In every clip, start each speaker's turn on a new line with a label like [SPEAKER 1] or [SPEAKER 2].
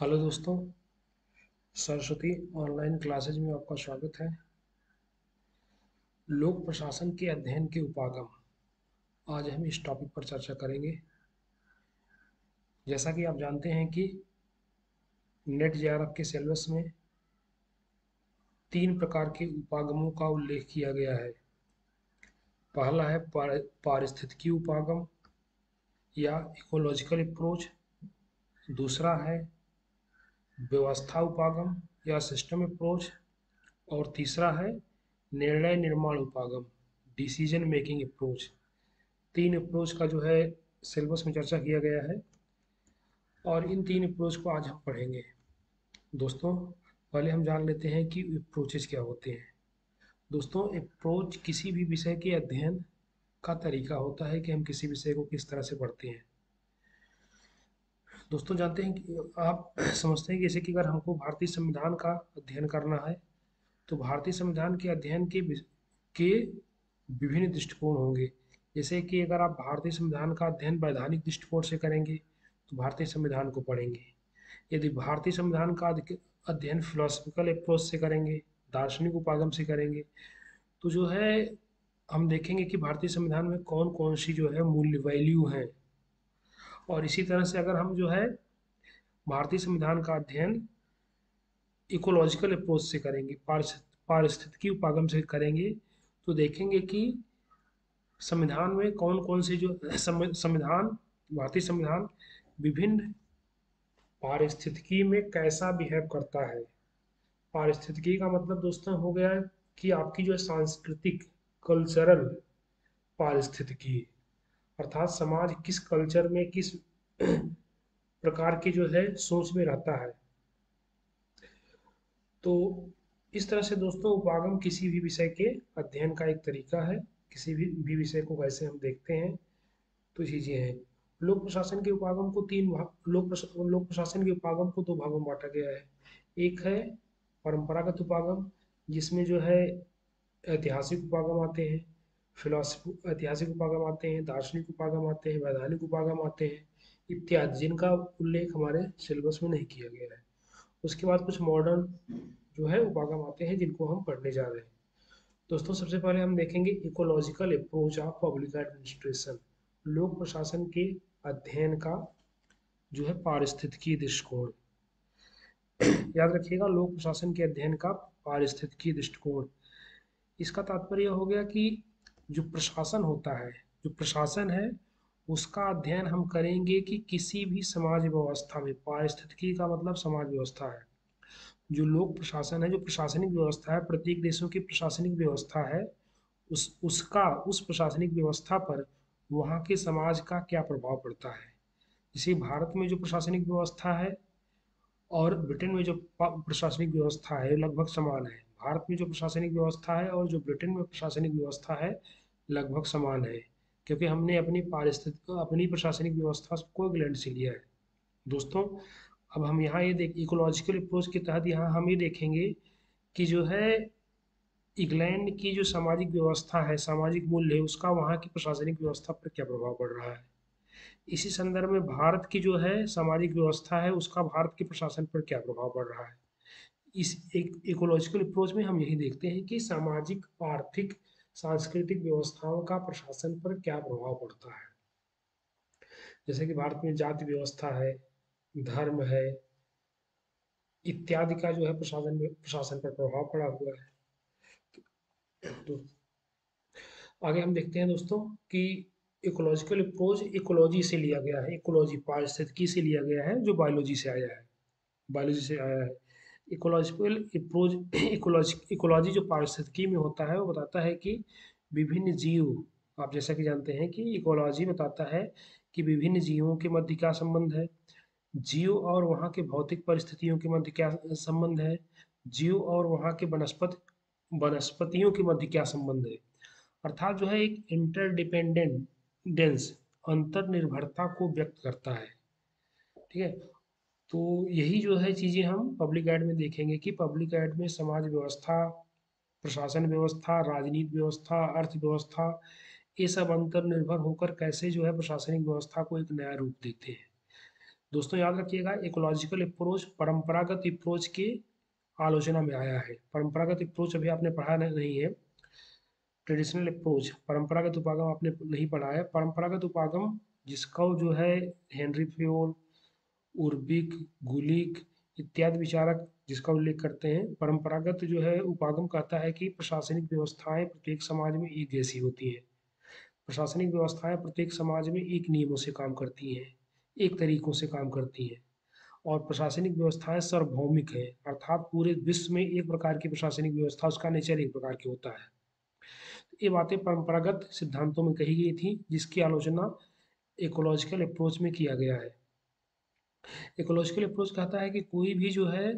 [SPEAKER 1] Hello दोस्तों, Saraswati online classes में आपका स्वागत है। लोक प्रशासन के अध्ययन के उपागम, आज हम इस टॉपिक पर चर्चा करेंगे। जैसा कि आप जानते हैं कि नेट जे के सिलेबस में तीन प्रकार के उपागमों का उल्लेख किया गया है। पहला है पारिस्थितिकी उपागम या इकोलॉजिकल अप्रोच दूसरा है व्यवस्था उपागम या सिस्टम अप्रोच और तीसरा है निर्णय निर्माण उपागम डिसीज़न मेकिंग अप्रोच तीन अप्रोच का जो है सिलेबस में चर्चा किया गया है और इन तीन अप्रोच को आज हम पढ़ेंगे। दोस्तों, पहले हम जान लेते हैं कि अप्रोचेज क्या होते हैं। दोस्तों अप्रोच किसी भी विषय के अध्ययन का तरीका होता है कि हम किसी विषय को किस तरह से पढ़ते हैं। दोस्तों जानते हैं कि आप समझते हैं कि जैसे कि अगर हमको भारतीय संविधान का अध्ययन करना है तो भारतीय संविधान के अध्ययन के के विभिन्न दृष्टिकोण होंगे। जैसे कि अगर आप भारतीय संविधान का अध्ययन वैधानिक दृष्टिकोण से करेंगे तो भारतीय संविधान को पढ़ेंगे। यदि भारतीय संविधान का अध्ययन फिलोसफिकल अप्रोच से करेंगे, दार्शनिक उपागम से करेंगे तो जो है, हम देखेंगे कि भारतीय संविधान में कौन कौन सी जो है मूल्य वैल्यू हैं। और इसी तरह से अगर हम जो है भारतीय संविधान का अध्ययन इकोलॉजिकल अप्रोच से करेंगे पारिस्थितिकी उपागम से करेंगे तो देखेंगे कि संविधान में कौन कौन से जो संविधान, भारतीय संविधान विभिन्न पारिस्थितिकी में कैसा बिहेव करता है। पारिस्थितिकी का मतलब दोस्तों हो गया कि आपकी जो सांस्कृतिक कल्चरल पारिस्थितिकी अर्थात समाज किस कल्चर में किस प्रकार की जो है सोच में रहता है। तो इस तरह से दोस्तों उपागम किसी भी विषय के अध्ययन का एक तरीका है। किसी भी विषय को कैसे हम देखते हैं तो चीज़ें हैं। लोक प्रशासन के उपागम को तीन भाग, लोक लोक प्रशासन के उपागम को दो भागों में बांटा गया है। एक है परंपरागत उपागम, जिसमें जो है ऐतिहासिक उपागम आते हैं। फिलोसफी ऐतिहासिक उपागम आते हैं, दार्शनिक उपागम आते हैं, वैधानिक उपागम आते हैं, इत्यादि, जिनका उल्लेख हमारे सिलेबस में नहीं किया गया है। उसके बाद कुछ मॉडर्न जो है उपागम आते हैं, जिनको हम पढ़ने जा रहे हैं। दोस्तों, सबसे पहले हम देखेंगे ecological approach of public administration लोक प्रशासन के अध्ययन का जो है पारिस्थितिकी दृष्टिकोण। याद रखिएगा, लोक प्रशासन के अध्ययन का पारिस्थितिकी दृष्टिकोण। इसका तात्पर्य हो गया कि जो प्रशासन होता है, जो प्रशासन है, उसका अध्ययन हम करेंगे कि किसी भी समाज व्यवस्था में, पारिस्थितिकी का मतलब समाज व्यवस्था है। जो लोक प्रशासन है, जो प्रशासनिक व्यवस्था है, प्रत्येक देशों की प्रशासनिक व्यवस्था है, उस, उसका, उस प्रशासनिक व्यवस्था पर वहाँ के समाज का क्या प्रभाव पड़ता है? जैसे भारत में जो प्रशासनिक व्यवस्था है और ब्रिटेन में जो प्रशासनिक व्यवस्था है, लगभग समान है। भारत में जो प्रशासनिक व्यवस्था है और जो ब्रिटेन में प्रशासनिक व्यवस्था है, लगभग समान है। क्योंकि हमने अपनी पारिस्थितिक, अपनी प्रशासनिक व्यवस्था को इंग्लैंड से लिया है। दोस्तों, अब हम यहाँ ये देख इकोलॉजिकल अप्रोच के तहत यहाँ हम ये देखेंगे कि जो है, इंग्लैंड की जो सामाजिक व्यवस्था है, सामाजिक मूल्य है, उसका वहाँ की प्रशासनिक व्यवस्था पर क्या प्रभाव पड़ रहा है? इसी संदर्भ में भारत की जो है, सामाजिक व्यवस्था है, उसका भारत के प्रशासन पर क्या प्रभाव पड़ रहा है? इस एक इकोलॉजिकल अप्रोच में हम यही देखते हैं कि सामाजिक, आर्थिक, सांस्कृतिक व्यवस्थाओं का प्रशासन पर क्या प्रभाव पड़ता है। जैसे कि भारत में जाति व्यवस्था है, धर्म है, इत्यादि का जो है प्रशासन प्रशासन पर प्रभाव पड़ा हुआ है। तो आगे हम देखते हैं दोस्तों कि इकोलॉजिकल अप्रोच इकोलॉजी से लिया गया है इकोलॉजी पारिस्थितिकी से लिया गया है, जो बायोलॉजी से आया है। बायोलॉजी से आया है। इकोलॉजिकल अप्रोच इकोलॉजी इकोलॉजी जो पारिस्थितिकी में होता है, वो बताता है कि विभिन्न जीव, आप जैसा कि जानते हैं कि इकोलॉजी बताता है कि विभिन्न जीवों के मध्य क्या संबंध है। जीव और वहाँ के भौतिक परिस्थितियों के मध्य क्या संबंध है? जीव और वहाँ के वनस्पति, वनस्पतियों के मध्य क्या संबंध है? अर्थात जो है एक इंटरडिपेंडेंस अंतर निर्भरता को व्यक्त करता है। ठीक है? तो यही जो है चीज़ें हम पब्लिक एड में देखेंगे कि पब्लिक एड में समाज व्यवस्था, प्रशासन व्यवस्था, राजनीति व्यवस्था अर्थव्यवस्था ये सब अंतर निर्भर होकर कैसे जो है प्रशासनिक व्यवस्था को एक नया रूप देते हैं। दोस्तों, याद रखिएगा इकोलॉजिकल अप्रोच परंपरागत अप्रोच के आलोचना में आया है। परंपरागत अप्रोच अभी आपने पढ़ा नहीं है। ट्रेडिशनल अप्रोच परंपरागत उपागम आपने नहीं पढ़ा है। परंपरागत उपागम जिसका जो है हेनरी फ्योल उर्बिक, गुलिक इत्यादि विचारक जिसका उल्लेख करते हैं, परंपरागत जो है उपागम कहता है कि प्रशासनिक व्यवस्थाएँ प्रत्येक समाज में एक जैसी होती हैं। प्रशासनिक व्यवस्थाएँ प्रत्येक समाज में एक नियमों से काम करती हैं, एक तरीकों से काम करती हैं और प्रशासनिक व्यवस्थाएँ सार्वभौमिक है, अर्थात पूरे विश्व में एक प्रकार की प्रशासनिक व्यवस्था, उसका नेचर एक प्रकार की होता है। ये बातें परंपरागत सिद्धांतों में कही गई थी, जिसकी आलोचना इकोलॉजिकल अप्रोच में किया गया है। इकोलॉजिकल अप्रोच कहता है कि कोई भी जो है,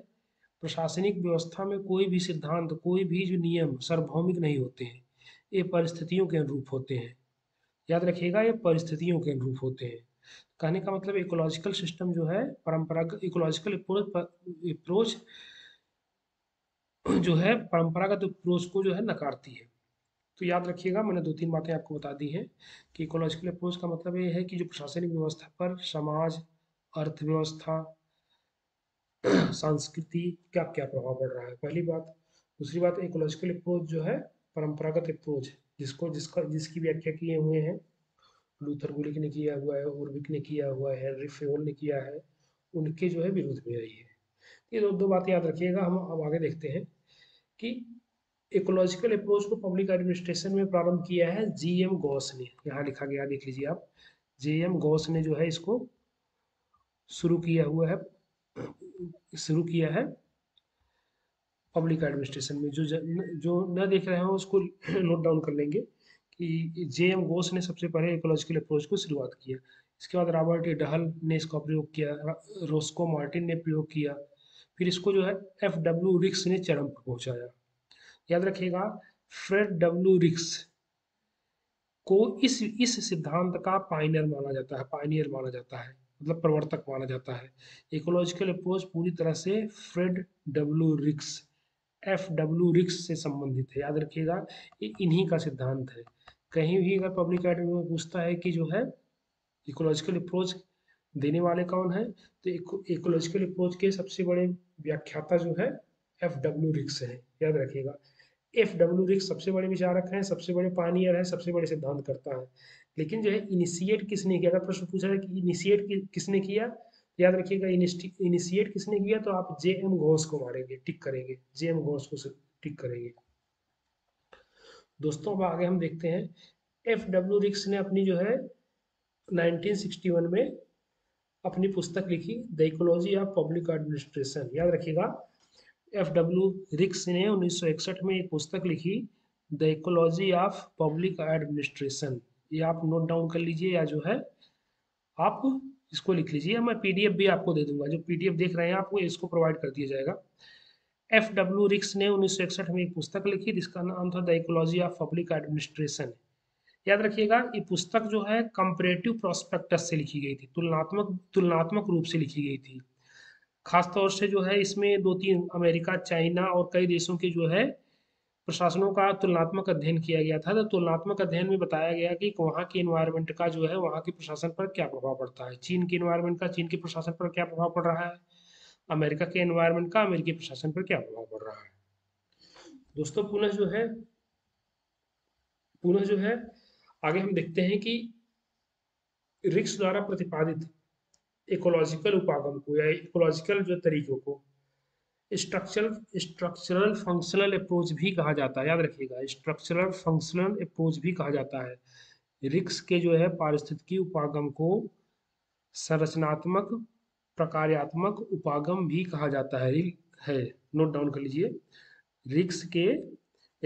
[SPEAKER 1] प्रशासनिक व्यवस्था में कोई भी सिद्धांत, कोई भी जो नियम सार्वभौमिक नहीं होते हैं। ये परिस्थितियों के अनुरूप होते हैं। याद रखिएगा, ये परिस्थितियों के अनुरूप होते हैं। कहने का मतलब इकोलॉजिकल सिस्टम जो है परंपरागत इकोलॉजिकल अप्रोच जो है, परंपरागत अप्रोच को जो है नकारती है। तो याद रखिएगा, मैंने दो तीन बातें आपको बता दी हैं कि इकोलॉजिकल अप्रोच का मतलब ये है कि जो प्रशासनिक व्यवस्था पर समाज अर्थव्यवस्था, संस्कृति क्या क्या प्रभाव पड़ रहा है? पहली बात, दूसरी बात इकोलॉजिकल अप्रोच जो है, परंपरागत अप्रोच जिसको, जिसका, जिसकी व्याख्या किए हुए हैं। लूथर गुलिक ने किया हुआ है, उर्विक ने किया हुआ है हेनरी फेवल ने किया है, उनके जो है विरोध में रही है। ये दो दो बातें याद रखिएगा, हम अब आगे देखते हैं कि इकोलॉजिकल अप्रोच को पब्लिक एडमिनिस्ट्रेशन में प्रारंभ किया है जी एम गौस ने। यहाँ लिखा गया, देख लीजिए आप जे एम गौस ने जो है इसको शुरू किया हुआ है, शुरू किया है पब्लिक एडमिनिस्ट्रेशन में। जो जो न देख रहे हैं, उसको नोट डाउन कर लेंगे कि जे एम घोष ने सबसे पहले इकोलॉजिकल अप्रोच को शुरुआत किया इसके बाद रॉबर्ट डहल ने इसका प्रयोग किया रोस्को मार्टिन ने प्रयोग किया, फिर इसको जो है एफ़ डब्ल्यू रिक्स ने चरम पर पहुँचाया। याद रखिएगा फ्रेड डब्ल्यू रिक्स को इस इस सिद्धांत का पाइनियर माना जाता है पाइनियर माना जाता है। मतलब प्रवर्तक माना जाता है। इकोलॉजिकल अप्रोच पूरी तरह से Fred W Riggs F W Riggs से संबंधित है। याद रखिएगा, ये इन्हीं का सिद्धांत है। कहीं भी अगर पब्लिक एडमी में पूछता है कि जो है इकोलॉजिकल अप्रोच देने वाले कौन है तो इकोलॉजिकल अप्रोच के सबसे बड़े व्याख्याता जो है एफ़ डब्ल्यू रिक्स है। याद रखिएगा एफ़ डब्ल्यू रिक्स सबसे बड़े विचारक हैं, सबसे बड़े पानियर है, सबसे बड़े सिद्धांत करता है। लेकिन जो है इनिशिएट किसने किया? अगर प्रश्न पूछा है कि इनिशिएट किसने किया? याद रखिएगा इनिशिएट किसने किया? तो आप जे एम घोष को मारेंगे, टिक करेंगे। जे एम घोष को टिक करेंगे। दोस्तों, अब आगे हम देखते हैं। एफ़ डब्ल्यू रिक्स ने अपनी जो है 1961 में अपनी पुस्तक लिखी the ecology of public administration याद रखिएगा एफ़ डब्ल्यू रिक्स ने 1961 में एक पुस्तक लिखी the ecology of public administration ये आप नोट डाउन कर लीजिए या जो है, आप इसको लिख लीजिए। मैं पीडीएफ भी आपको दे दूँगा। जो पीडीएफ देख रहे हैं आपको इसको प्रोवाइड कर दिया जाएगा। एफ़ डब्ल्यू रिक्स ने उन्नीस में एक पुस्तक लिखी, जिसका नाम था the ecology of public administration याद रखिएगा, ये पुस्तक जो है कंपरेटिव प्रोस्पेक्टस से लिखी गई थी। तुलनात्मक तुलनात्मक रूप से लिखी गई थी। खासतौर से जो है इसमें दो तीन, अमेरिका, चाइना और कई देशों के जो है प्रशासनों का तुलनात्मक अध्ययन किया गया था। तो तुलनात्मक अध्ययन में बताया गया कि वहाँ के इन्वायरमेंट का जो है, वहाँ के प्रशासन पर क्या प्रभाव पड़ता है? चीन के इन्वायरमेंट का, चीन के प्रशासन पर क्या प्रभाव पड़ रहा है? अमेरिका के एनवायरनमेंट का, अमेरिकी प्रशासन पर क्या प्रभाव पड़ रहा है? दोस्तों, पुनः जो है, पुनः जो है, आगे हम देखते हैं कि रिक्स द्वारा प्रतिपादित इकोलॉजिकल उपागम को या इकोलॉजिकल जो तरीकों को स्ट्रक्चरल स्ट्रक्चरल फंक्शनल अप्रोच भी कहा जाता है। याद रखिएगा स्ट्रक्चरल फंक्शनल अप्रोच भी कहा जाता है। रिक्स के जो है पारिस्थितिकी उपागम को संरचनात्मक, प्रकार्यात्मक उपागम भी कहा जाता है। है नोट डाउन कर लीजिए। रिक्स के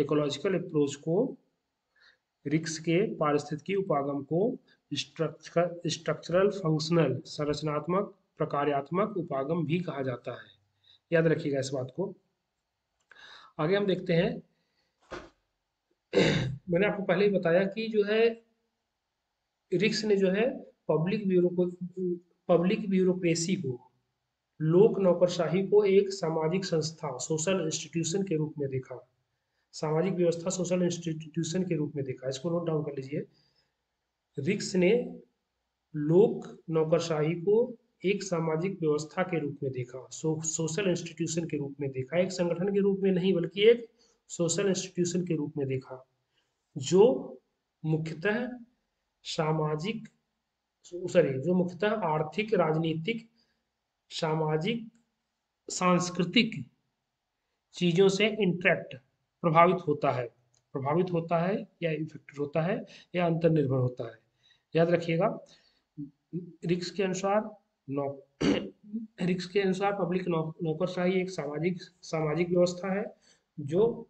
[SPEAKER 1] इकोलॉजिकल अप्रोच को, रिक्स के पारिस्थितिकी उपागम को स्ट्रक्चर स्ट्रक्चरल फंक्शनल संरचनात्मक, प्रकार्यात्मक उपागम भी कहा जाता है। याद रखिएगा इस बात को। आगे हम देखते हैं। मैंने आपको पहले ही बताया कि जो है, रिक्स ने जो है, पब्लिक ब्यूरो को, पब्लिक ब्यूरोक्रेसी को, लोक नौकरशाही को एक सामाजिक संस्था, सोशल इंस्टीट्यूशन के रूप में देखा। सामाजिक व्यवस्था, सोशल इंस्टीट्यूशन के रूप में देखा। इसको नोट डाउन कर लीजिए। रिक्स ने लोक नौकरशाही को एक सामाजिक व्यवस्था के रूप में देखा सो, सोशल इंस्टीट्यूशन के रूप में देखा एक संगठन के रूप में नहीं बल्कि एक सोशल इंस्टीट्यूशन के रूप में देखा जो मुख्यतः सामाजिक सॉरी जो मुख्यतः आर्थिक राजनीतिक सामाजिक सांस्कृतिक चीज़ों से इंट्रैक्ट प्रभावित होता है। प्रभावित होता है या इफेक्टेड होता है या अंतर्निर्भर होता है। याद रखिएगा रिक्स के अनुसार रिक्स के अनुसार पब्लिक नौकरशाही एक सामाजिक सामाजिक व्यवस्था है, जो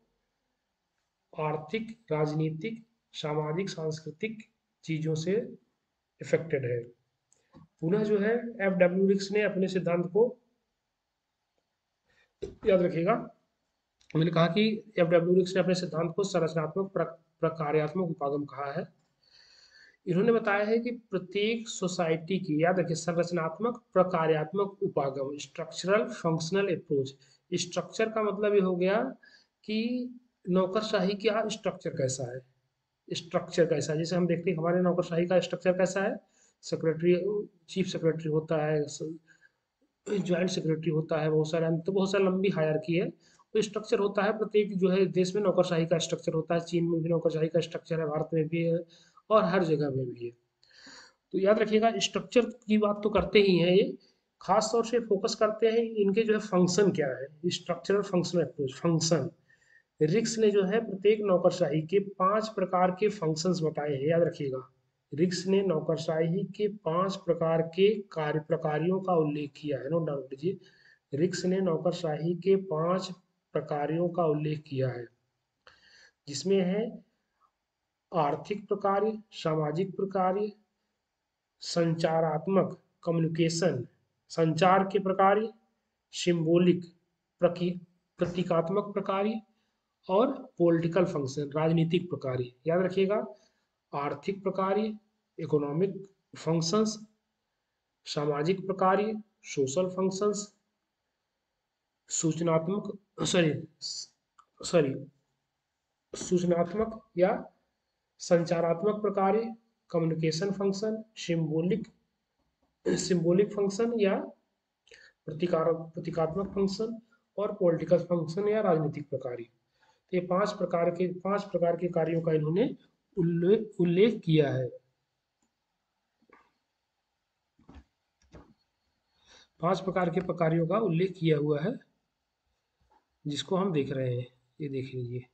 [SPEAKER 1] आर्थिक, राजनीतिक, सामाजिक, सांस्कृतिक चीज़ों से इफेक्टेड है। पुनः जो है एफ़ डब्ल्यू रिक्स ने अपने सिद्धांत को याद रखिएगा। मैंने कहा कि एफ़ डब्ल्यू रिक्स ने अपने सिद्धांत को संरचनात्मक प्रकार्यात्मक उपागम कहा है। इन्होंने बताया है कि प्रत्येक सोसाइटी की, याद रखिए, संरचनात्मक, प्रकार्यात्मक उपागम स्ट्रक्चरल फंक्शनल अप्रोच स्ट्रक्चर का मतलब ये हो गया कि नौकरशाही का स्ट्रक्चर कैसा है? स्ट्रक्चर कैसा है? जैसे हम देखते हैं, हमारे नौकरशाही का स्ट्रक्चर कैसा है? सेक्रेटरी चीफ सेक्रेटरी होता है ज्वाइंट सेक्रेटरी होता है, बहुत सारे तो बहुत सारा लंबी हायर की है। तो स्ट्रक्चर होता है, प्रत्येक जो है देश में नौकरशाही का स्ट्रक्चर होता है, चीन में भी नौकरशाही का स्ट्रक्चर है, भारत में भी है और हर जगह में भी है। तो याद रखिएगा स्ट्रक्चर की बात तो करते ही हैं ये। खास तौर से फोकस करते हैं इनके जो है फ़ंक्शन क्या है structural function approach function Riggs ने जो है प्रत्येक नौकरशाही के पाँच प्रकार के फ़ंक्शंस बताए हैं, याद रखिएगा। रिक्स ने नौकरशाही के पाँच प्रकार के कार्य प्रकारियों का उल्लेख किया है नोट डाउन कीजिए रिक्स ने नौकरशाही के पाँच प्रकारियों का उल्लेख किया है, जिसमें है आर्थिक प्रकार्य सामाजिक प्रकार्य संचारात्मक कम्युनिकेशन संचार के प्रकार्य सिंबोलिक प्रतीकात्मक प्रकार्य और पॉलिटिकल फ़ंक्शन राजनीतिक प्रकार्य याद रखिएगा, आर्थिक प्रकार्य इकोनॉमिक फ़ंक्शंस सामाजिक प्रकार्य सोशल फ़ंक्शंस सूचनात्मक सॉरी सॉरी सूचनात्मक या संचारात्मक प्रकार communication function symbolic symbolic function या प्रतिकार, प्रतीकात्मक फ़ंक्शन और पॉलिटिकल फ़ंक्शन या राजनीतिक प्रकार। तो ये पाँच प्रकार के, पाँच प्रकार के कार्यों का इन्होंने उल्लेख उल्लेख किया है। पाँच प्रकार के कार्यों का उल्लेख किया हुआ है, जिसको हम देख रहे हैं। ये देख लीजिए।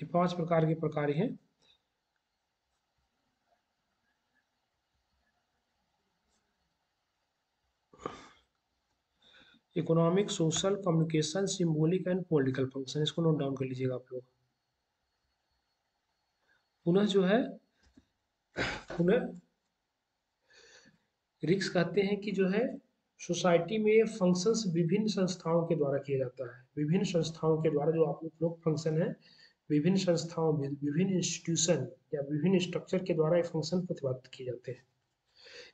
[SPEAKER 1] ये पाँच प्रकार के प्रकार हैं। Economic social communication symbolic and political function इसको नोट डाउन कर लीजिएगा आप लोग। पुनः जो है, पुनः रिक्स कहते हैं कि जो है सोसाइटी में फ़ंक्शंस विभिन्न संस्थाओं के द्वारा किया जाता है। विभिन्न संस्थाओं के द्वारा जो आप लोग फ़ंक्शन है विभिन्न संस्थाओं विभिन्न इंस्टीट्यूशन या विभिन्न स्ट्रक्चर के द्वारा ये फ़ंक्शन प्रतिपादित किए जाते हैं।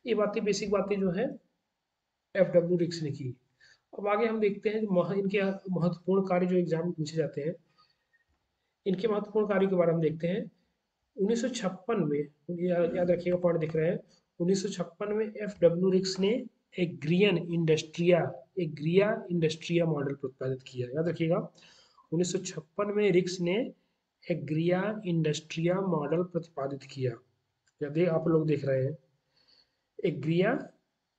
[SPEAKER 1] ये बातें बेसिक बातें जो है एफ़ डब्ल्यू रिक्स ने की। अब आगे हम देखते हैं जो इनके महत्वपूर्ण कार्य जो एग्ज़ाम पूछे जाते हैं, इनके महत्वपूर्ण कार्य के बारे में देखते हैं। 1956 में याद रखिएगा पॉइंट दिख रहे हैं। 1956 में एफ़ डब्ल्यू रिक्स ने एग्रियन इंडस्ट्रिया एग्रिया इंडस्ट्रिया मॉडल प्रतिपादित किया। याद रखिएगा 1956 में रिक्स ने एग्रिया इंडस्ट्रिया मॉडल प्रतिपादित किया। यदि आप लोग देख रहे हैं। एग्रिया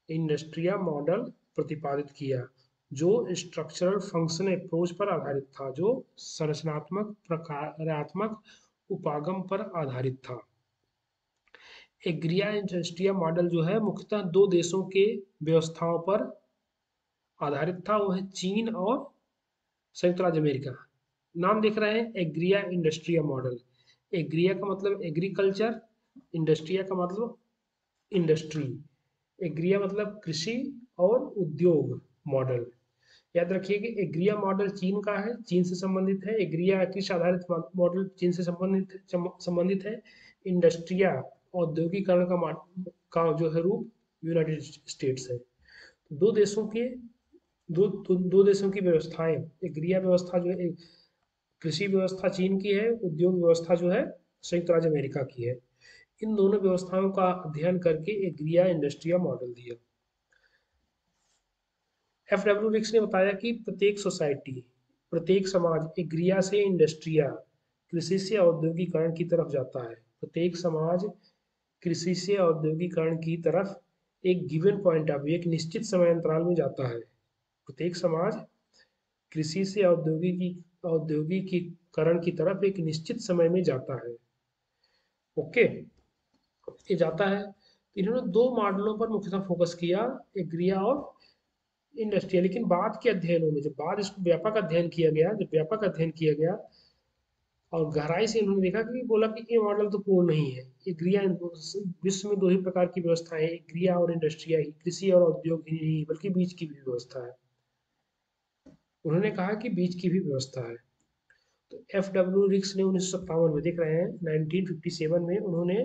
[SPEAKER 1] इंडस्ट्रिया मॉडल प्रतिपादित किया, जो स्ट्रक्चरल फ़ंक्शन अप्रोच पर आधारित था, जो संरचनात्मक प्रकारात्मक उपागम पर आधारित था। एग्रिया इंडस्ट्रिया मॉडल जो है, मुख्यतः दो देशों के व्यवस्थाओं पर आधारित था। वो है चीन और संयुक्त राज्य अमेरिका। नाम देख रहे हैं एग्रिया इंडस्ट्रिया मॉडल। एग्रिया का मतलब एग्रीकल्चर, इंडस्ट्रिया का मतलब इंडस्ट्री। एग्रिया मतलब कृषि और उद्योग मॉडल। याद रखिए कि एग्रिया मॉडल चीन का है, चीन से संबंधित है। एग्रिया कृषि आधारित मॉडल चीन से संबंधित संबंधित है। इंडस्ट्रिया औद्योगिकरण का का जो है रूप यूनाइटेड स्टेट्स है। दो देशों के दो दो देशों की व्यवस्थाएँ। एग्रिया व्यवस्था जो है कृषि व्यवस्था चीन की है, उद्योग व्यवस्था जो है, संयुक्त राज्य अमेरिका की है। इन दोनों व्यवस्थाओं का अध्ययन करके एक ग्रिया इंडस्ट्रिया मॉडल दिया। एफ़ डब्ल्यू रिक्स ने बताया कि प्रत्येक सोसाइटी, प्रत्येक समाज एक ग्रिया से इंडस्ट्रिया, कृषि से औद्योगिकरण की तरफ़ जाता है। प्रत्येक समाज कृषि से औद्योगिकरण की तरफ़ एक गिवन पॉइंट ऑफ़ व्यू एक निश्चित समय अंतराल में जाता है। प्रत्येक समाज कृषि से औद्योगिकी औद्योगिकीकरण की तरफ़ एक निश्चित समय में जाता है। ओके? ये जाता है। इन्होंने दो मॉडलों पर मुख्यतः फोकस किया, एग्रिया और इंडस्ट्रिया लेकिन बाद के अध्ययनों में, जब बाद इसको व्यापक अध्ययन किया गया, जब व्यापक अध्ययन किया गया, और गहराई से इन्होंने देखा कि बोला कि ये मॉडल तो पूर्ण नहीं है। एग्रिया विश्व में दो ही प्रकार की व्यवस्था है, एग्रिया और इंडस्ट्रिया ही, कृषि और उद्योग ही नहीं बल्कि बीच की भी व्यवस्था है। उन्होंने कहा कि बीच की भी व्यवस्था है। तो एफ़ डब्ल्यू रिक्स ने उन्नीस सौ सत्तावन में देख रहे हैं 1957 में उन्होंने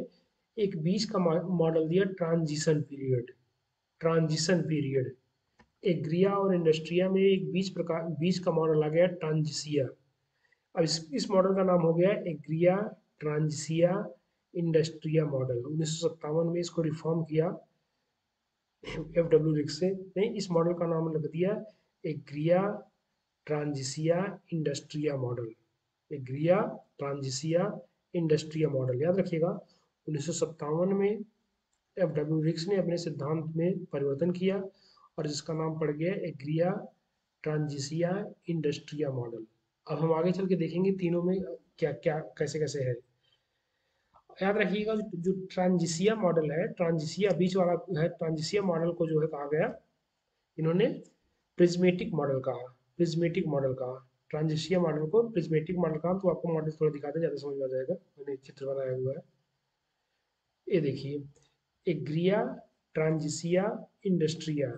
[SPEAKER 1] एक बीच का मॉडल दिया transition period transition period. Agraria और इंडस्ट्रिया में एक बीच प्रकार बीच का मॉडल आ गया ट्रांजिसिया अब इस इस मॉडल का नाम हो गया एग्रिया ट्रांजिसिया इंडस्ट्रिया मॉडल। उन्नीस सौ सत्तावन में इसको रिफॉर्म किया एफ़ डब्ल्यू रिक्स नहीं, इस मॉडल का नाम लग दिया एग्रिया ट्रांजिसिया इंडस्ट्रिया मॉडल एग्रिया ट्रांजिसिया इंडस्ट्रिया मॉडल याद रखिएगा। उन्नीस सौ सत्तावन में एफ़ डब्ल्यू रिक्स ने अपने सिद्धांत में परिवर्तन किया और जिसका नाम पड़ गया एग्रिया ट्रांजिसिया इंडस्ट्रिया मॉडल अब हम आगे चल के देखेंगे तीनों में क्या क्या, कैसे कैसे है। याद रखिएगा, जो ट्रांजिसिया मॉडल है ट्रांजिसिया बीच वाला है ट्रांजिसिया मॉडल को जो है कहा गया, इन्होंने प्रिज्मेटिक मॉडल कहा। प्रिज्मेटिक मॉडल कहा ट्रांजिसिया मॉडल को प्रिज्मेटिक मॉडल कहा तो आपको मॉडल थोड़ा दिखाते ज़्यादा समझ में आ जाएगा। मैंने चित्र बनाया हुआ है। ये देखिए, एग्रिया ट्रांजिसिया इंडस्ट्रिया।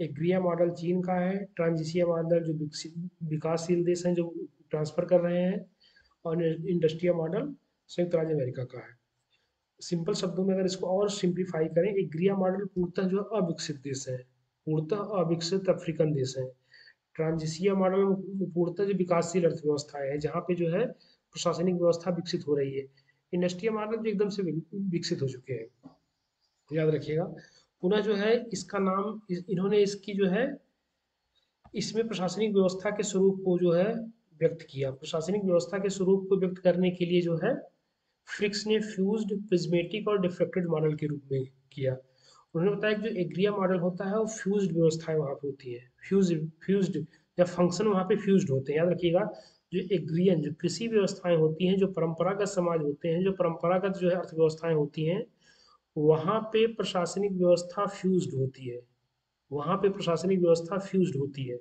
[SPEAKER 1] एग्रिया मॉडल चीन का है। ट्रांजिसिया मॉडल जो विकासशील देश हैं, जो ट्रांसफ़र कर रहे हैं, और इंडस्ट्रिया मॉडल संयुक्त राज्य अमेरिका का है। सिंपल शब्दों में अगर इसको और सिंप्लीफाई करें, एग्रिया मॉडल पूर्णतः जो अविकसित देश है। पूर्णतः अविकसित अफ्रीकन देश है। ट्रांजिसिया मॉडल पूर्णतः जो विकासशील अर्थव्यवस्था है, जहाँ पे जो है प्रशासनिक व्यवस्था विकसित हो रही है। इंडस्ट्रियल मॉडल भी एकदम से विकसित हो चुके हैं। याद रखिएगा। पुनः जो है इसका नाम इन्होंने इसकी जो है, इसमें प्रशासनिक व्यवस्था के स्वरूप को जो है व्यक्त किया। प्रशासनिक व्यवस्था के स्वरूप को व्यक्त करने के लिए जो है, फ्रिक्स ने फ्यूज्ड, प्रिज्मेटिक और डिफ्रेक्टेड मॉडल के रूप में किया। उन्होंने बताया कि जो एग्रिया मॉडल होता है, वो फ्यूज्ड व्यवस्थाएँ वहाँ पे होती है। फ्यूज, फ्यूज्ड, या फ़ंक्शन वहाँ पे फ्यूज्ड होते हैं। याद रखिएगा, जो एग्रियन, जो कृषि व्यवस्थाएँ होती हैं, जो परंपरागत समाज होते हैं, जो परंपरागत जो है अर्थव्यवस्थाएँ होती हैं, वहाँ पे प्रशासनिक व्यवस्था फ्यूज्ड होती है। वहाँ पे प्रशासनिक व्यवस्था फ्यूज्ड होती है।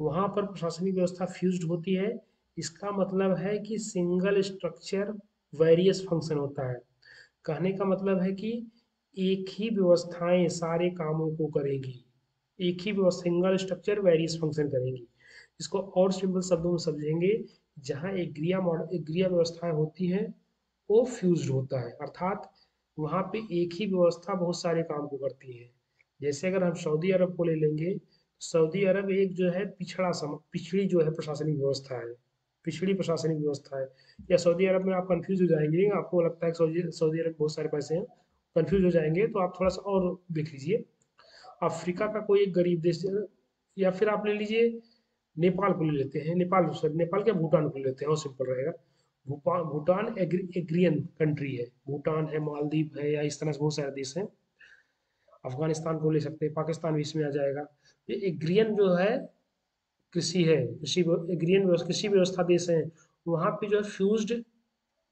[SPEAKER 1] वहाँ पर प्रशासनिक व्यवस्था फ्यूज्ड होती है। इसका मतलब है कि सिंगल स्ट्रक्चर वेरियस फ़ंक्शन होता है। कहने का मतलब है कि एक ही व्यवस्थाएँ सारे कामों को करेगी। एक ही सिंगल स्ट्रक्चर वेरियस फ़ंक्शन करेंगी। इसको और सिंपल शब्दों में समझेंगे, जहाँ एग्रिया मॉडल एग्रिया व्यवस्थाएँ होती हैं, वो फ्यूज होता है। अर्थात वहाँ पे एक ही व्यवस्था बहुत सारे काम को करती है। जैसे अगर हम सऊदी अरब को ले लेंगे सऊदी अरब एक जो है पिछड़ा सम, पिछड़ी जो है प्रशासनिक व्यवस्था है। पिछड़ी प्रशासनिक व्यवस्था है। या सऊदी अरब में आप कंफ्यूज हो जाएँगे, आपको लगता है सऊदी सऊदी अरब बहुत सारे पैसे हैं। कंफ्यूज हो जाएँगे तो आप थोड़ा सा और देख लीजिए। अफ्रीका का कोई एक गरीब देश या फिर आप ले लीजिए, नेपाल को ले लेते हैं। नेपाल, सॉरी, नेपाल क्या भूटान को लेते हैं, और सिंपल रहेगा। भूटान एग्रियन कंट्री है। भूटान है, मालदीव है, या इस तरह से बहुत सारे देश हैं। अफ़गानिस्तान को ले सकते हैं, पाकिस्तान भी इसमें आ जाएगा। ये एग्रियन जो है, कृषि है, कृषि एग्रियन कृषि व्यवस्था देश है। वहाँ पे जो है फ्यूज्ड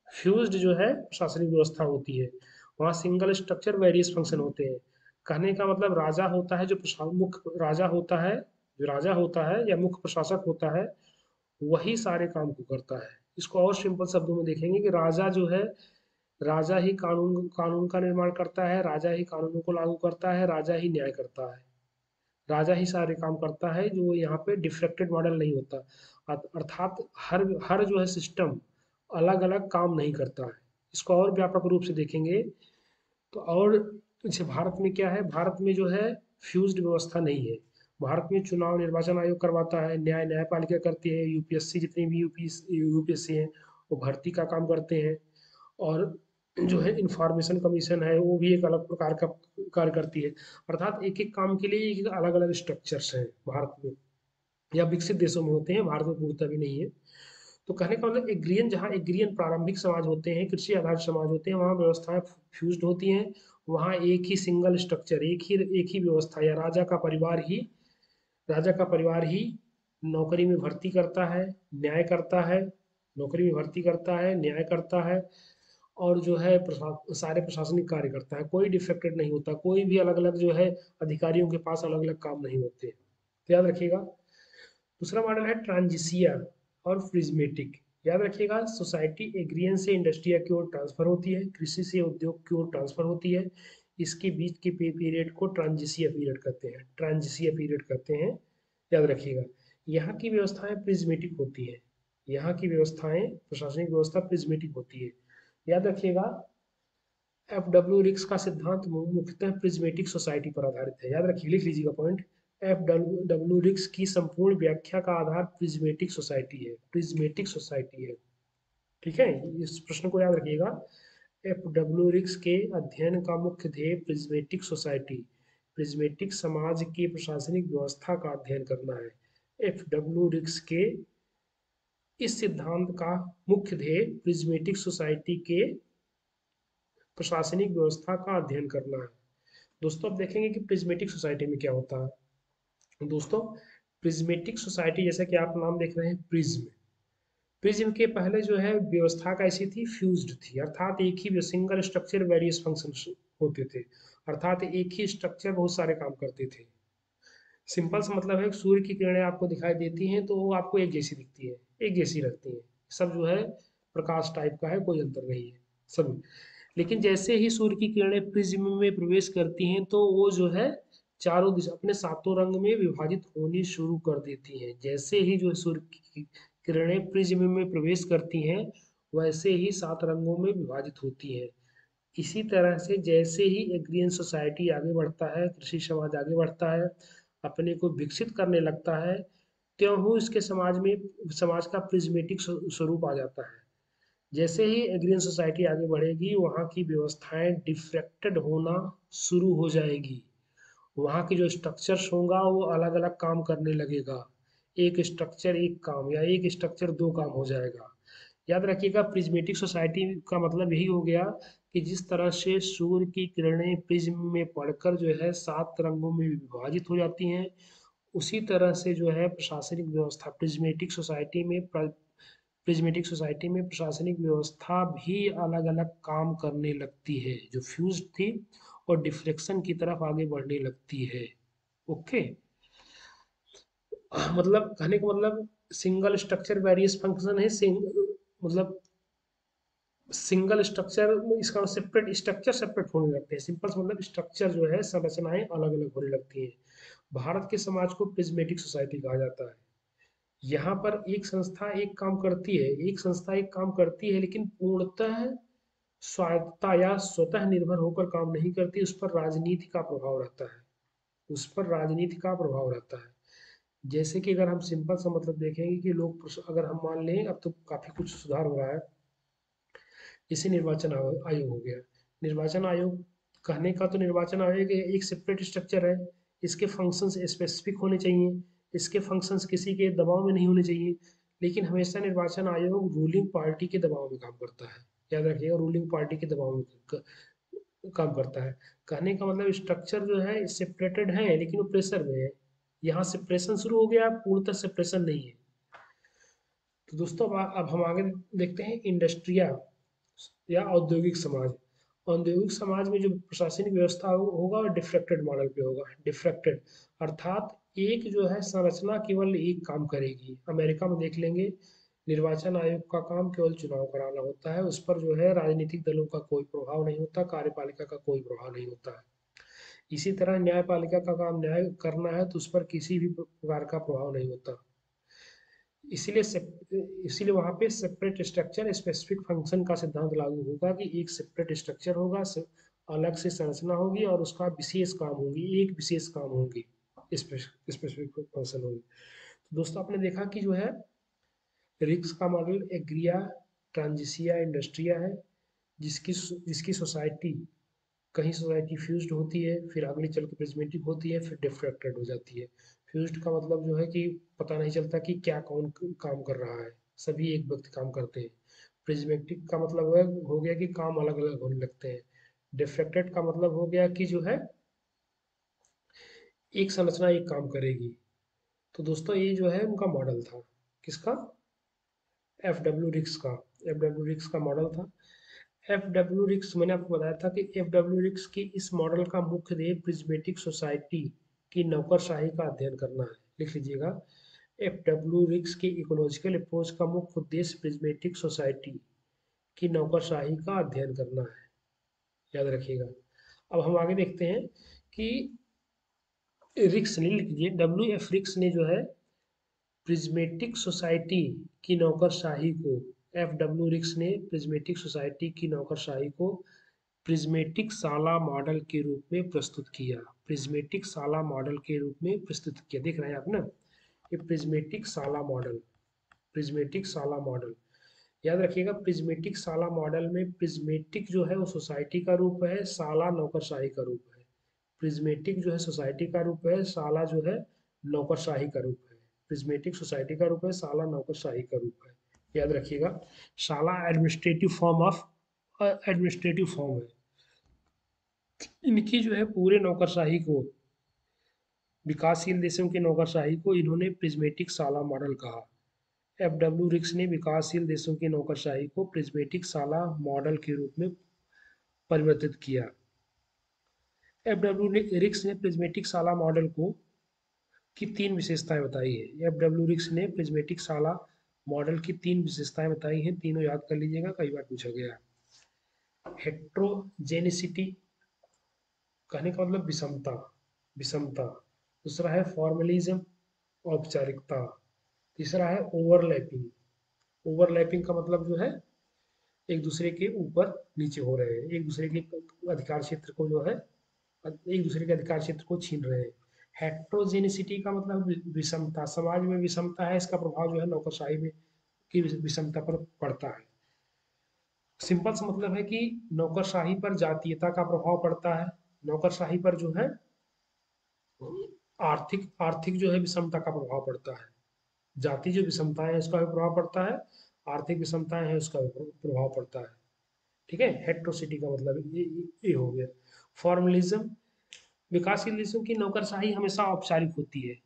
[SPEAKER 1] फ्यूज्ड जो है, प्रशासनिक व्यवस्था होती है। वहाँ सिंगल स्ट्रक्चर वेरियस फ़ंक्शन होते हैं। कहने का मतलब राजा होता है जो मुख्य राजा होता है, जो राजा होता है या मुख्य प्रशासक होता है, वही सारे काम को करता है। इसको और सिंपल शब्दों में देखेंगे कि राजा जो है, राजा ही कानून कानून का निर्माण करता है, राजा ही कानूनों को लागू करता है, राजा ही न्याय करता है। राजा ही सारे काम करता है जो यहाँ पे डिफ्रेक्टेड मॉडल नहीं होता। अर्थात हर हर जो है सिस्टम अलग अलग काम नहीं करता है। इसको और व्यापक रूप से देखेंगे। तो और जैसे भारत में क्या है? भारत में जो है फ्यूज्ड व्यवस्था नहीं है। भारत में चुनाव निर्वाचन आयोग करवाता है, न्याय न्यायपालिका करती है यूपीएससी जितनी भी यूपी यूपीएससी हैं, वो भर्ती का काम करते हैं। और जो है इंफॉर्मेशन कमीशन है, वो भी एक अलग प्रकार का कार्य करती है। अर्थात एक एक काम के लिए एक अलग अलग स्ट्रक्चर्स हैं भारत में। या विकसित देशों में होते हैं, भारत में पूर्णता भी नहीं है। तो कहने का मतलब एग्रियन जहाँ एग्रियन प्रारंभिक समाज होते हैं कृषि आधारित समाज होते हैं वहाँ व्यवस्थाएँ फ्यूज होती हैं। वहाँ एक ही सिंगल स्ट्रक्चर एक ही एक ही व्यवस्था या राजा का परिवार ही राजा का परिवार ही नौकरी में भर्ती करता है न्याय करता है नौकरी में भर्ती करता है न्याय करता है और जो है प्रशा, सारे प्रशासनिक कार्य करता है। कोई डिफेक्टेड नहीं होता कोई भी अलग अलग जो है अधिकारियों के पास अलग अलग काम नहीं होते तो याद रखिएगा। दूसरा मॉडल है ट्रांजिसिया और फ्रिज्मेटिक याद रखिएगा, सोसाइटी एग्रियन से इंडस्ट्रिया की ओर ट्रांसफ़र होती है, कृषि से उद्योग की ओर ट्रांसफ़र होती है। इसके बीच के पे पीरियड को ट्रांजिसिया पीरियड कहते हैं ट्रांजिसिया पीरियड कहते हैं। याद रखिएगा, यहाँ की व्यवस्थाएँ प्रिज्मेटिक होती है। यहाँ की व्यवस्थाएँ, प्रशासनिक व्यवस्था प्रिज्मेटिक होती है। याद रखिएगा एफ़ डब्ल्यू रिक्स का सिद्धांत मुख्यतः प्रिज्मेटिक सोसाइटी पर आधारित है। याद रखिए, लिख लीजिएगा पॉइंट एफ़ डब्ल्यू रिक्स की संपूर्ण व्याख्या का आधार प्रिज्मेटिक सोसाइटी है। प्रिज्मेटिक सोसाइटी है। ठीक है? इस प्रश्न को याद रखिएगा। एफ़ डब्ल्यू रिक्स के अध्ययन का मुख्य ध्येय प्रिज्मेटिक सोसाइटी प्रिज्मेटिक समाज की प्रशासनिक व्यवस्था का अध्ययन करना है। एफ़ डब्ल्यू रिक्स के इस सिद्धांत का मुख्य ध्येय प्रिज्मेटिक सोसाइटी के प्रशासनिक व्यवस्था का अध्ययन करना है। दोस्तों अब देखेंगे कि प्रिज्मेटिक सोसाइटी में क्या होता है। दोस्तों, प्रिज्मेटिक सोसाइटी, जैसा कि आप नाम देख रहे हैं, प्रिज्म। प्रिज्म के पहले जो है, व्यवस्था कैसी थी, फ्यूज्ड थी। अर्थात एक ही सिंगल स्ट्रक्चर वेरियस फ़ंक्शन होते थे। अर्थात एक ही स्ट्रक्चर बहुत सारे काम करते थे। सिंपल सा मतलब है, सूर्य की किरणें आपको दिखाई देती हैं तो वो आपको एक जैसी दिखती है, एक जैसी लगती है। सब जो है, प्रकाश टाइप का है, कोई अंतर नहीं है, सभी। लेकिन जैसे ही सूर्य की किरणें प्रिज्म में प्रवेश करती हैं तो वो जो है चारों दिशा, अपने सातों रंग में विभाजित होनी शुरू कर देती हैं। जैसे ही जो सूर्य की किरणें प्रिज्म में प्रवेश करती हैं, वैसे ही सात रंगों में विभाजित होती हैं। इसी तरह से जैसे ही एग्रियन सोसाइटी आगे बढ़ता है, कृषि समाज आगे बढ़ता है, अपने को विकसित करने लगता है, त्यों इसके समाज में, समाज का प्रिज्मेटिक स्वरूप आ जाता है। जैसे ही एग्रियन सोसाइटी आगे बढ़ेगी, वहाँ की व्यवस्थाएँ डिफ्रेक्टेड होना शुरू हो जाएगी। वहाँ के जो स्ट्रक्चर्स होगा, वो अलग अलग काम करने लगेगा। एक स्ट्रक्चर एक काम या एक स्ट्रक्चर दो काम हो जाएगा। याद रखिएगा प्रिज्मेटिक सोसाइटी का मतलब यही हो गया कि जिस तरह से सूर्य की किरणें प्रिज्म में पड़कर जो है सात रंगों में विभाजित हो जाती हैं, उसी तरह से जो है प्रशासनिक व्यवस्था प्रिज्मेटिक सोसाइटी में प्रिज्मेटिक सोसाइटी में प्रशासनिक व्यवस्था भी अलग अलग काम करने लगती है। जो फ्यूज थी और डिफ्लेक्शन की तरफ़ आगे बढ़ने लगती है। ओके? मतलब कहने का मतलब सिंगल स्ट्रक्चर वेरियस फ़ंक्शन है मतलब सिंगल स्ट्रक्चर, इसका सेपरेट स्ट्रक्चर सेपरेट होने लगते हैं। सिंपल मतलब स्ट्रक्चर जो है, संरचनाएँ अलग अलग होने लगती हैं। भारत के समाज को प्रिज्मेटिक सोसाइटी कहा जाता है। यहाँ पर एक संस्था एक काम करती है, एक संस्था एक काम करती है, लेकिन पूर्णतः स्वायत्ता या स्वतः निर्भर होकर काम नहीं करती, उस पर राजनीति का प्रभाव रहता है। उस पर राजनीति का प्रभाव रहता है। जैसे कि अगर हम सिंपल सा मतलब देखेंगे कि लोग अगर हम मान लें, अब तो काफ़ी कुछ सुधार हो रहा है। जैसे निर्वाचन आयोग हो गया। निर्वाचन आयोग, कहने का तो निर्वाचन आयोग एक सेपरेट स्ट्रक्चर है। इसके फ़ंक्शंस स्पेसिफिक होने चाहिए। इसके फ़ंक्शंस किसी के दबाव में नहीं होने चाहिए। लेकिन हमेशा निर्वाचन आयोग रूलिंग पार्टी के दबाव में काम करता है। याद रखिएगा रूलिंग पार्टी के दबाव में काम करता है। कहने का मतलब स्ट्रक्चर जो है सेपरेटेड है, लेकिन वो प्रेशर में है। यहाँ सेपरेशन शुरू हो गया, पूर्णतः सेपरेशन नहीं है। तो दोस्तों, अब हम आगे देखते हैं इंडस्ट्रिया या औद्योगिक समाज। औद्योगिक समाज में जो प्रशासनिक व्यवस्था होगा वो डिफ्रेक्टेड मॉडल पे होगा। डिफ्रेक्टेड अर्थात एक जो है संरचना केवल एक काम करेगी। अमेरिका में देख लेंगे निर्वाचन आयोग का काम केवल चुनाव कराना होता है। उस पर जो है राजनीतिक दलों का कोई प्रभाव नहीं होता, कार्यपालिका का कोई प्रभाव नहीं होता है। इसी तरह न्यायपालिका का काम न्याय करना है तो उस पर किसी भी प्रकार का प्रभाव नहीं होता। इसीलिए इसीलिए वहाँ पे सेपरेट स्ट्रक्चर स्पेसिफिक फ़ंक्शन का सिद्धांत लागू होगा कि एक सेपरेट स्ट्रक्चर होगा अलग से संरचना होगी और उसका विशेष काम होगी, एक विशेष काम होगी। स्पेसिफिक फ़ंक्शन होगी। तो दोस्तों, आपने देखा कि जो है रिक्स का मॉडल एग्रिया ट्रांजिसिया इंडस्ट्रिया है, जिसकी जिसकी सोसाइटी, कहीं सोसाइटी फ्यूज्ड होती है, फिर अगली चल के प्रिज्मेटिक होती है, फिर डिफ्रैक्टेड हो जाती है। फ्यूज्ड का मतलब जो है कि पता नहीं चलता कि क्या कौन काम कर रहा है। सभी एक वक्त काम करते हैं। प्रिज्मेटिक का मतलब है, हो गया कि काम अलग अलग होने लगते हैं। डिफ्रैक्टेड का मतलब हो गया कि जो है, एक संरचना एक काम करेगी। तो दोस्तों, ये जो है उनका मॉडल था। किसका? एफ़ डब्ल्यू रिक्स का एफ़ डब्ल्यू रिक्स का मॉडल था। एफ़ डब्ल्यू रिक्स मैंने आपको बताया था कि एफ़ डब्ल्यू रिक्स की इस मॉडल का मुख्य ध्येय प्रिज्मेटिक सोसाइटी की नौकरशाही का अध्ययन करना है। लिख लीजिएगा। एफ़ डब्ल्यू रिक्स की इकोलॉजिकल अप्रोच का मुख्य उद्देश्य प्रिज्मेटिक सोसाइटी की नौकरशाही का अध्ययन करना है। याद रखिएगा। अब हम आगे देखते हैं कि रिक्स ने, लिख लीजिए डब्ल्यू एफ़ रिक्स ने जो है प्रिज्मेटिक सोसाइटी की नौकरशाही को। एफ़ डब्ल्यू रिक्स ने प्रिज्मेटिक सोसाइटी की नौकरशाही को प्रिज्मेटिक साला मॉडल के रूप में प्रस्तुत किया। प्रिज्मेटिक साला मॉडल के रूप में प्रस्तुत किया। देख रहे हैं आप ना? ये प्रिज्मेटिक साला मॉडल प्रिज्मेटिक साला मॉडल याद रखिएगा प्रिज्मेटिक साला मॉडल में प्रिज्मेटिक जो है वो सोसाइटी का रूप है साला नौकरशाही का रूप है। प्रिज्मेटिक जो है सोसाइटी का रूप है साला जो है नौकरशाही का रूप है। प्रिज्मेटिक सोसाइटी का रूप है साला नौकरशाही का रूप है। याद रखिएगा, शाला administrative form of administrative form है। इनकी जो है पूरे नौकरशाही को, विकासशील देशों की नौकरशाही को इन्होंने प्रिज्मेटिक साला मॉडल कहा। एफ़ डब्ल्यू रिक्स ने विकासशील देशों की नौकरशाही को प्रिज्मेटिक साला मॉडल के रूप में परिवर्तित किया। एफ़ डब्ल्यू रिक्स ने प्रिज्मेटिक साला मॉडल को की तीन विशेषताएँ बताई है। एफ़ डब्ल्यू रिक्स ने प्रिज्मेटिक साला मॉडल की तीन विशेषताएँ बताई हैं। तीनों याद कर लीजिएगा, कई बार पूछा गया हेट्रोजेनिसिटी कहने का मतलब विषमता विषमता। दूसरा है फॉर्मलिज्म औपचारिकता। तीसरा है ओवरलैपिंग ओवरलैपिंग का मतलब जो है, एक दूसरे के ऊपर नीचे हो रहे हैं। एक दूसरे के अधिकार क्षेत्र को जो है, एक दूसरे के अधिकार क्षेत्र को छीन रहे हैं। हेट्रोजेनिसिटी का मतलब विषमता समाज में विषमता है इसका प्रभाव जो है नौकरशाही में की विषमता पर पड़ता है। सिंपल सा मतलब है कि नौकरशाही पर जातीयता का प्रभाव पड़ता है। नौकरशाही पर जो है आर्थिक आर्थिक जो है विषमता का प्रभाव पड़ता है। जाति जो विषमताएँ है उसका भी प्रभाव पड़ता है। आर्थिक विषमताएँ है उसका भी प्रभाव पड़ता है। ठीक है? हेट्रोसिटी का मतलब ये, ये हो गया। फॉर्मलिज्म विकासशील देशों की नौकरशाही हमेशा औपचारिक होती है,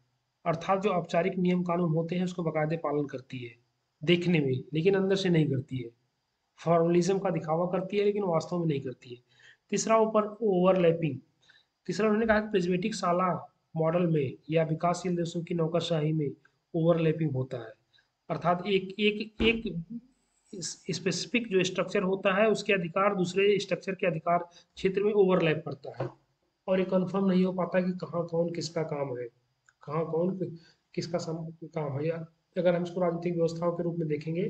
[SPEAKER 1] अर्थात जो औपचारिक नियम कानून होते हैं, उसको बाकायदे पालन करती है, देखने में, लेकिन अंदर से नहीं करती है। फॉर्मलिज्म का दिखावा करती है, लेकिन वास्तव में नहीं करती है। तीसरा ऊपर, ओवरलैपिंग। तीसरा उन्होंने कहा कि प्रिज्मेटिक साला मॉडल में या विकासशील देशों की नौकरशाही में ओवरलैपिंग होता है। अर्थात एक एक एक स्पेसिफिक जो स्ट्रक्चर होता है, उसके अधिकार दूसरे स्ट्रक्चर के अधिकार क्षेत्र में ओवरलैप करता है। और ये कंफर्म नहीं हो पाता कि कहाँ कौन किसका काम है, कहाँ कौन किसका काम है। या अगर हम इसको राजनीतिक व्यवस्थाओं के रूप में देखेंगे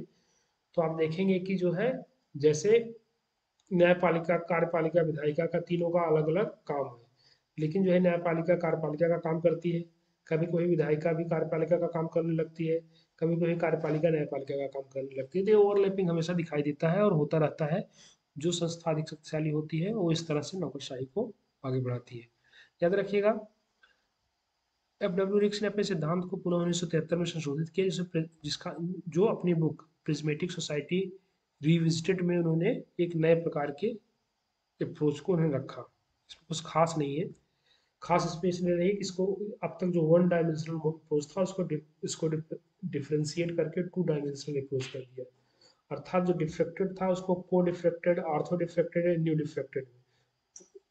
[SPEAKER 1] तो आप देखेंगे कि जो है, जैसे न्यायपालिका, कार्यपालिका विधायिका का तीनों का अलग अलग काम है, लेकिन जो है न्यायपालिका, कार्यपालिका का काम करती है। कभी कोई विधायिका भी कार्यपालिका का काम करने लगती है, कभी कोई कार्यपालिका, न्यायपालिका का काम करने लगती है। तो ओवरलैपिंग हमेशा दिखाई देता है और होता रहता है। जो संस्था अधिक शक्तिशाली होती है, वो इस तरह से नौकरशाही को आगे बढ़ाती है। याद रखिएगा एफ़ डब्ल्यू रिक्स ने अपने सिद्धांत को पुनः उन्नीस में संशोधित किया, जिसे जिसका, जो अपनी बुक प्रिज्मेटिक सोसाइटी रिविजिटेड में उन्होंने एक नए प्रकार के अप्रोच को उन्होंने रखा। इसमें कुछ खास नहीं है। खास इसमें इसलिए नहीं कि इसको, अब तक जो वन डायमेंशनल अप्रोच था, उसको इसको डिफ्रेंशिएट करके टू डायमेंशनल अप्रोच कर दिया। अर्थात जो डिफ्रेक्टेड था, उसको को diffracted ortho diffracted new diffracted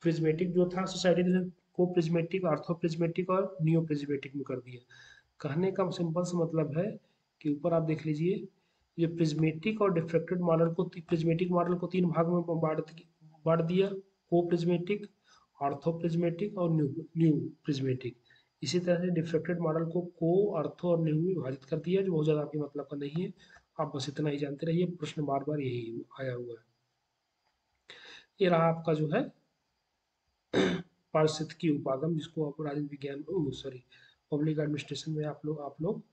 [SPEAKER 1] prismatic जो था सोसाइटी ने को प्रिज्मेटिक आर्थो प्रिज्मेटिक और न्यू प्रिज्मेटिक में कर दिया। कहने का सिंपल सा मतलब है कि ऊपर आप देख लीजिए, ये प्रिज्मेटिक और डिफ्रेक्टेड मॉडल को प्रिज्मेटिक मॉडल को तीन भाग में बांट बांट दिया। को प्रिज्मेटिक आर्थो प्रिज्मेटिक और न्यू न्यू प्रिज्मेटिक इसी तरह से डिफ्रेक्टेड मॉडल को को अर्थो और न्यू में विभाजित कर दिया, जो बहुत ज़्यादा आपके मतलब का नहीं है। आप बस इतना ही जानते रहिए, प्रश्न बार बार यही आया हुआ है। ये रहा आपका जो है पारिस्थितिकी उपागम, जिसको आप राजनीति विज्ञान सॉरी पब्लिक एडमिनिस्ट्रेशन में आप लोग आप लोग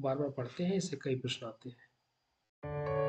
[SPEAKER 1] बार बार पढ़ते हैं, इससे कई प्रश्न आते हैं।